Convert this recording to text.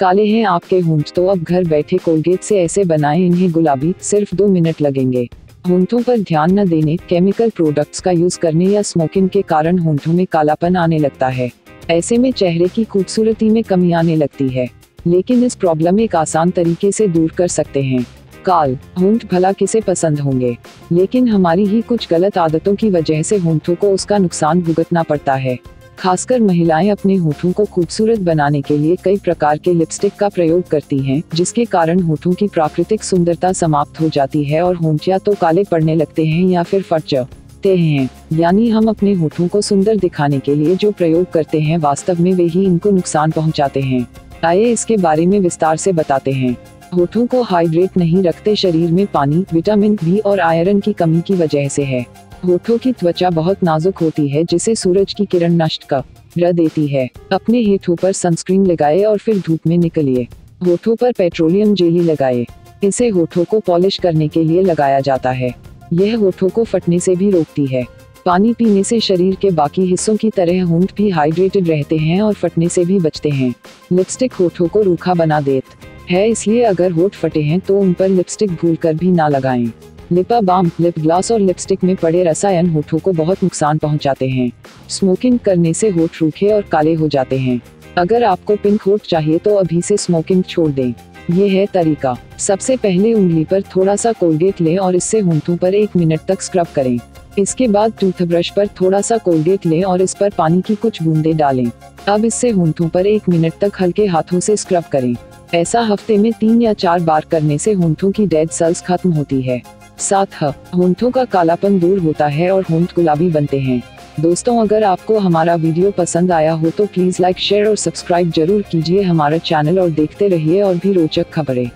काले हैं आपके होंठ तो अब घर बैठे कोलगेट से ऐसे बनाएँ इन्हें गुलाबी, सिर्फ़ दो मिनट लगेंगे। होंठों पर ध्यान न देने केमिकल प्रोडक्ट्स का यूज़ करने या स्मोकिंग के कारण होंठों में कालापन आने लगता है। ऐसे में चेहरे की खूबसूरती में कमी आने लगती है। लेकिन इस प्रॉब्लम एक आसान तरीके से दूर कर सकते हैं। काल, होंठ भला किसे पसंद होंगे? लेकिन हमारी ही कुछ गलत आदतों की वजह से होंठों को उसका नुकसान भुगतना पड़ता है। खासकर महिलाएँ अपने होठों को खूबसूरत बनाने के लिए कई प्रकार के लिपस्टिक का प्रयोग करती हैं, जिसके कारण होठों की प्राकृतिक सुंदरता समाप्त हो जाती है और होंठ या तो काले पड़ने लगते हैं या फिर फट जाते हैं। यानी हम अपने होठों को सुंदर दिखाने के लिए जो प्रयोग करते हैं वास्तव में वे ही इनको नुकसान पहुँचाते हैं। आइए इसके बारे में विस्तार से बताते हैं। होठों को हाइड्रेट नहीं रखते शरीर में पानी विटामिन बी और आयरन की कमी की वजह से है। होठों की त्वचा बहुत नाजुक होती है, जिसे सूरज की किरण नष्ट कर देती है। अपने हेठों पर सनस्क्रीन लगाए और फिर धूप में निकलिए। होठों पर पेट्रोलियम जेली लगाए। इसे होठों को पॉलिश करने के लिए लगाया जाता है। यह होठों को फटने से भी रोकती है। पानी पीने से शरीर के बाकी हिस्सों की तरह होंठ भी हाइड्रेटेड रहते हैं और फटने से भी बचते हैं। लिपस्टिक होठों को रूखा बना देत। है इसलिए अगर होठ फटे हैं तो उन पर लिपस्टिक भूल कर भी ना लगाएँ। लिपा बाम, लिप ग्लास और लिपस्टिक में पड़े रसायन होठों को बहुत नुकसान पहुंचाते हैं। स्मोकिंग करने से होठ रूखे और काले हो जाते हैं। अगर आपको पिंक होठ चाहिए तो अभी से स्मोकिंग छोड़ दें। ये है तरीका। सबसे पहले उंगली पर थोड़ा सा कोलगेट लें और इससे होंठों पर एक मिनट तक स्क्रब करें। इसके बाद टूथब्रश पर थोड़ा सा कोलगेट लें और इस पर पानी की कुछ बूंदे डालें। अब इससे होंठों पर एक मिनट तक हल्के हाथों से स्क्रब करें। ऐसा हफ़्ते में तीन या चार बार करने से होंठों की डेड सेल्स खत्म होती है। साथ होंठों का कालापन दूर होता है और होंठ गुलाबी बनते हैं। दोस्तों, अगर आपको हमारा वीडियो पसंद आया हो तो प्लीज़ लाइक शेयर और सब्सक्राइब ज़रूर कीजिए हमारा चैनल और देखते रहिए और भी रोचक खबरें।